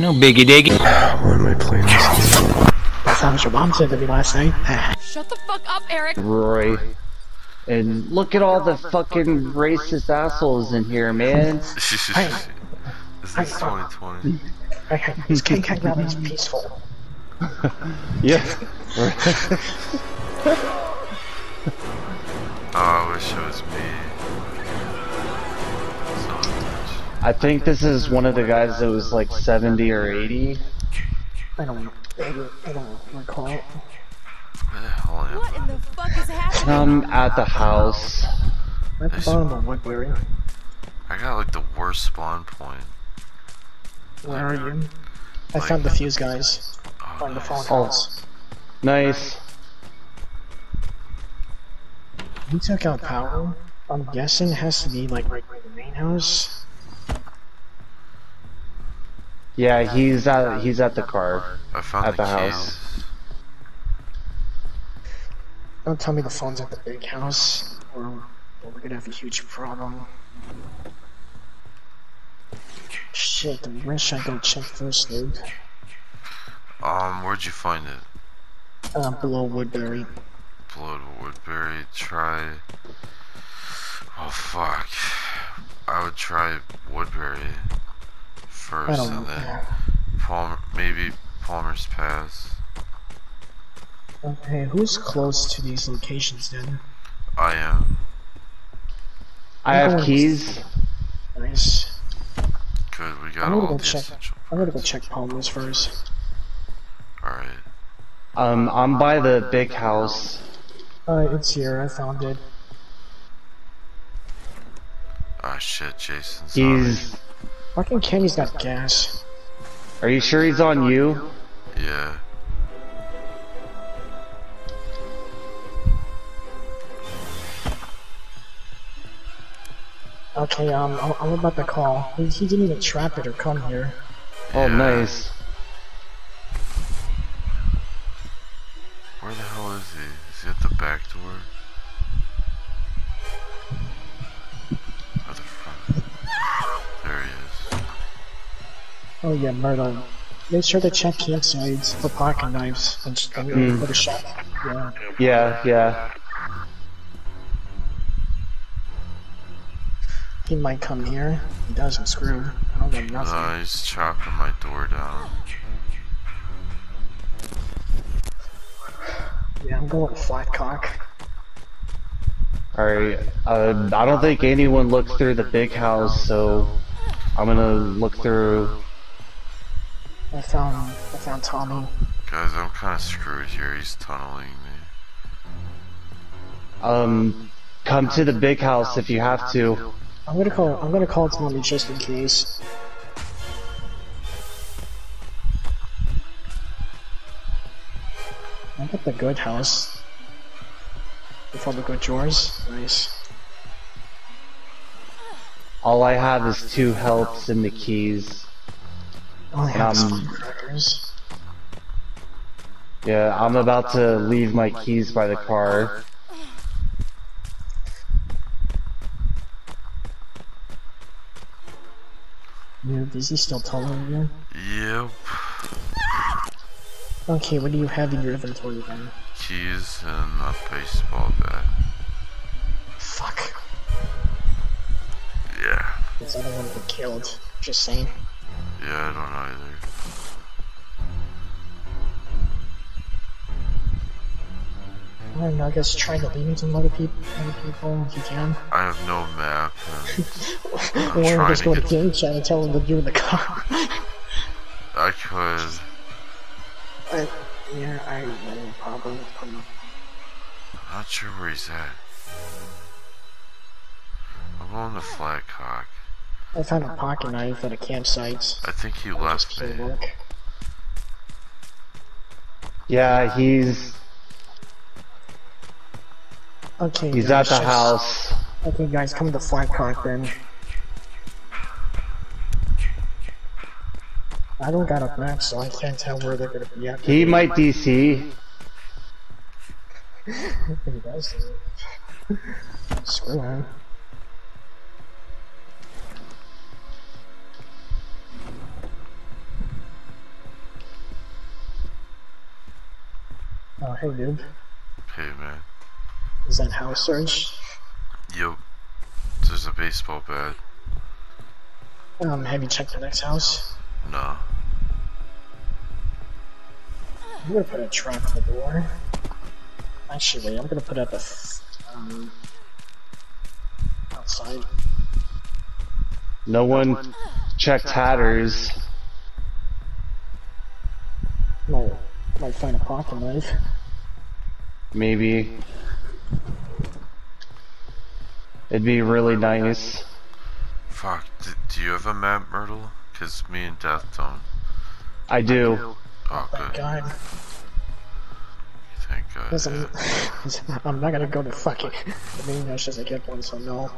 No biggie diggy. Why am I playing this? That's how much your mom said to me last night. Shut the fuck up, Eric. Roy. And look at all the fucking racist assholes in here, man. this is 2020. Okay, this King Kong Valley is peaceful. Yeah. Oh, I wish it was me. I think this is one of the guys that was like 70 or 80. I don't, I don't, I don't recall. Where the hell am What in the fuck is happening? I'm at the house. At the bottom of Woodbury. I got like the worst spawn point. Where are you? I found the fuse guys. Oh, On the phone oh, nice. house. Nice. He took out power. I'm guessing it has to be like right by the main house. Yeah, he's at he's at the car. I found At the, the house. keys. Don't tell me the phone's at the big house, or, or we're gonna have a huge problem. Shit, where should I go check first, dude? Um, where'd you find it? Uh, below Woodbury. Below Woodbury. Try. Oh fuck. I would try Woodbury I first, don't and know. then Palmer. Maybe Palmer's Pass. Okay, who's close to these locations then? I am. I have keys. Nice. Good. We got I'm gonna all go the check. essential. I'm gonna go check Palmer's first. All right. Um, I'm by the big house. Uh, it's here. I found it. Ah shit, Jason's on it. He's. Fucking Kenny's got gas. Are you sure he's on you? Yeah. Okay, um, I'm, I'm about to call. He, he didn't even trap it or come here. Oh, nice. Where the hell is he? Is he at the back door? Oh yeah, Myrtle. Make sure to check campsites for pocket knives and just and Mm. put a shot. Yeah. Yeah, yeah. He might come here. He does, I'm screwed. I don't get nothing. No, he's chopping my door down. Yeah, I'm going flat cock. Alright. Uh, I don't think anyone looked through the big house, so I'm gonna look through. I found I found Tommy. Guys, I'm kind of screwed here. He's tunneling me. Um, come to the big house if you have to. I'm gonna call I'm gonna call Tommy just in case. I got the good house. With all the good drawers. Nice. All I have is two helps and the keys. All I have Um. Yeah, I'm about to leave my keys by the car. Yeah, is he still taller you? Yep. Okay, what do you have in your inventory then? Keys and a baseball bat. Fuck. Yeah. Because I don't want to get killed. Just saying. Yeah, I don't know either. I don't know, I guess try to lead to other people, other people if you can. I have no map. Or just go to game chat and tell them to do in the car. I could. I, yeah, I will probably. I'm not sure where he's at. I'm going to Flat Cock. I found a pocket knife at a campsite. I think he Just left me. work. Yeah, he's Okay, he's guys, at the just- house. Okay, guys, come to Flat Cart then. I don't got a map, so I can't tell where they're gonna be at. He might DC. He does. Screw him. Oh, hey dude. Hey man. Is that house search? Yup. There's a baseball bat. Um, have you checked the next house? No. I'm gonna put a trap on the door. Actually, wait, I'm gonna put up a, um, outside. No one checked Hatters. Might, might find a pocket knife. Maybe. It'd be really nice. Fuck. D do you have a map, Myrtle? Cause me and Death don't. I do. Oh, Thank good. God. Thank God. Because I'm, I'm not gonna go to fucking the main dash as I get one, so no.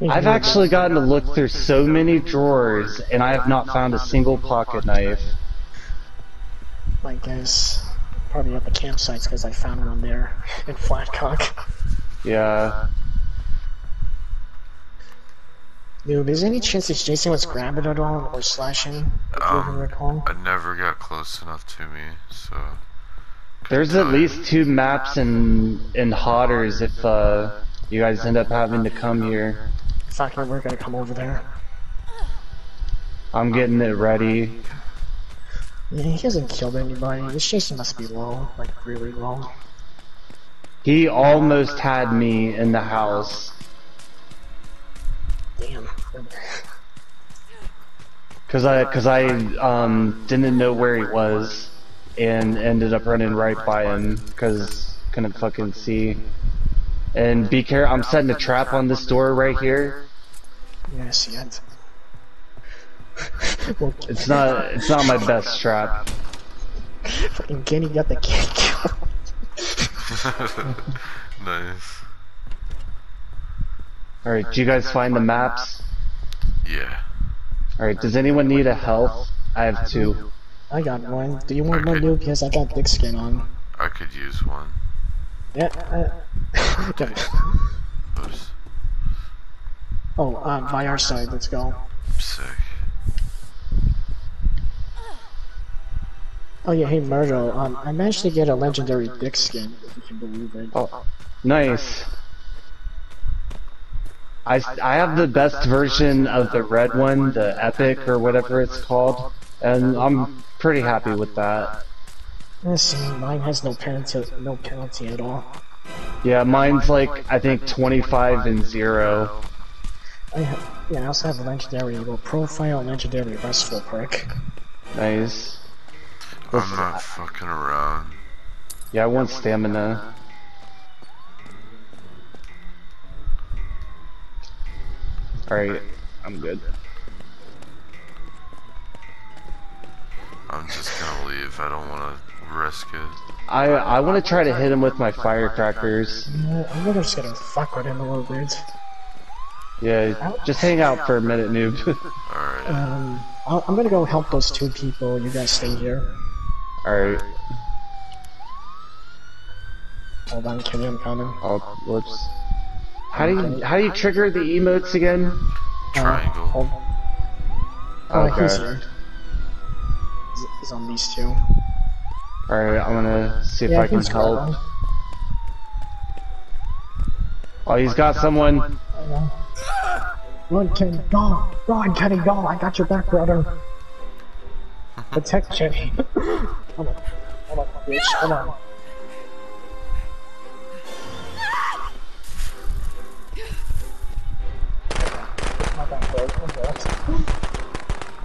I've actually gotten to look through so many drawers, and I have not found a single pocket knife. I guess probably at the campsites because I found one there in Flatcock. Yeah. Dude, is there any chance that Jason was grabbing at all or slashing? If you even Um, recall. I never got close enough to me, so. There's at least two maps in in Hodders if uh, you guys end up having to come here. Fucking, we're gonna come over there. I'm getting it ready. Yeah, he hasn't killed anybody. This Jason must be low, like really low. He almost had me in the house. Damn. Cause I, cause I, um, didn't know where he was, and ended up running right by him, cause couldn't fucking see. And be careful, I'm setting a trap on this door right here. Yes, yet. It's not, it's not my best trap. fucking Kenny got the kid killed. nice. Alright, do you guys find the maps? Yeah. Alright, does anyone need a health? I have two. I got one. Do you want Okay. one, dude? Because I got thick skin on. I could use one. Yeah. Uh, yeah. Oops. Oh, uh, by our side. Let's go. Sick. Oh yeah, hey Murdo. Um, I managed to get a legendary dick skin. If you can believe it. Oh, nice. I, I have the best version of the red one, the epic or whatever it's called, and I'm pretty happy with that. Let's see, mine has no penalty, no penalty at all. Yeah, mine's like I think 25 and zero. I ha yeah, I also have a legendary well, profile legendary restful perk. Nice. I'm not fucking around. Yeah, I want stamina. Alright, I'm good. I'm just gonna leave. I don't wanna risk it. I I want to try to hit him with my firecrackers. Yeah, I'm gonna just gonna fuck with him a little bit. Yeah, just hang out for a minute, noob. Alright. Um, I'll, I'm gonna go help those two people. You guys stay here. Alright. Hold on, Kenny, I'm coming. Oh, whoops. How do you how do you trigger the emotes again? Triangle. Uh, hold- Oh, Okay. he's here. He's, he's on these two. Alright, I'm gonna see if yeah, I can help. gone. Oh, he's got someone. I know. Run, Kenny, go! Run, Kenny, go! I got your back, brother. Protect Kenny. Come on, come on, bitch, come on. My bad, bro.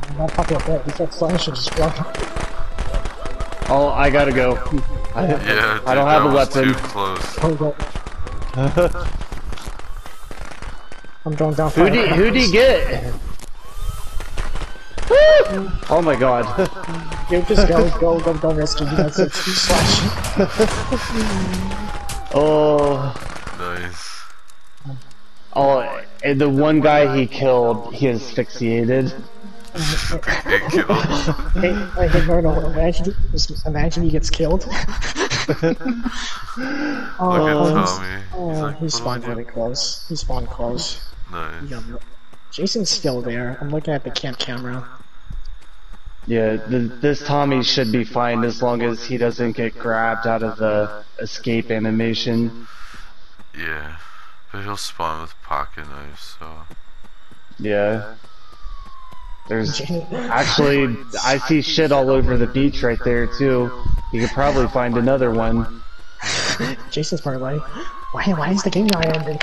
I'm not fucking with that. He's got slashing, just run. Oh, I gotta go. I, Yeah, dude, I don't have that a was weapon. Too close. Oh, I'm going down Who do you, who do you get? Oh my god. You just go, go, go, go, rescue. You guys slash. Oh. Nice. Oh, and the one guy he killed, he asphyxiated. It killed. Hey, hey, hey, Myrtle, imagine, just imagine he gets killed. Oh, Look at um, oh, he's- Tommy. He's like, he spawned really close. He spawned close. Nice. Yeah, no- Jason's still there. I'm looking at the camp camera. Yeah, th this Tommy should be fine as long as he doesn't get grabbed out of the escape animation. Yeah. But he'll spawn with pocket knives, so. Yeah. There's actually, I see shit all over the beach right there too. You could probably find another one. Jason's probably like, why, why is the game not ending?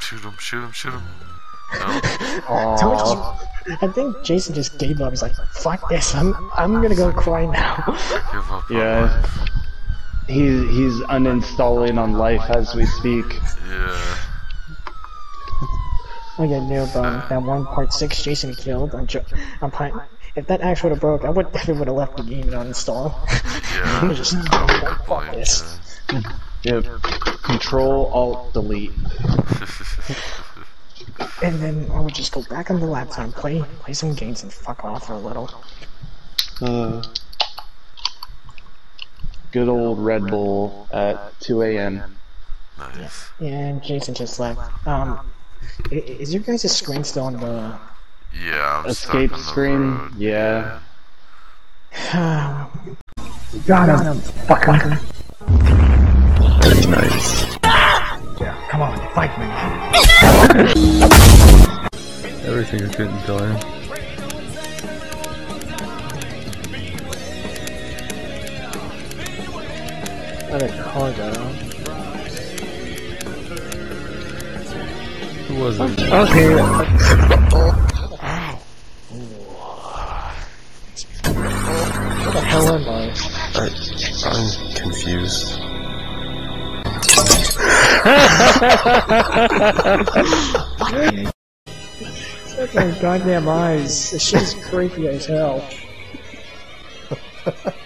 Shoot him, shoot him, shoot him. No? Aww. I think Jason just gave up. He's like, fuck this. I'm, I'm gonna go cry now. Give up on Yeah. He's he's uninstalling on life as we speak. Yeah. Oh yeah, noob, um, that one part six Jason killed. I'm, jo- I'm playing. If that axe would have broke, I would definitely would have left the game and uninstall. Yeah. Just- Oh, good fuck point. this. Yep. Control Alt Delete. And then I would just go back on the laptop, play play some games, and fuck off for a little. Uh, good old Red Bull at 2 a.m. nice. And Jason just left. Um, i- is your guys' a screen still on the? Yeah, I'm stuck Escape on the screen? road. Yeah. Got him, fucker. Very nice. Yeah, come on, fight me. Everything is getting done. Got a cargo. Who was it? Okay. Where the hell am I? I, I'm confused. Look at my goddamn eyes. This shit is creepy as hell.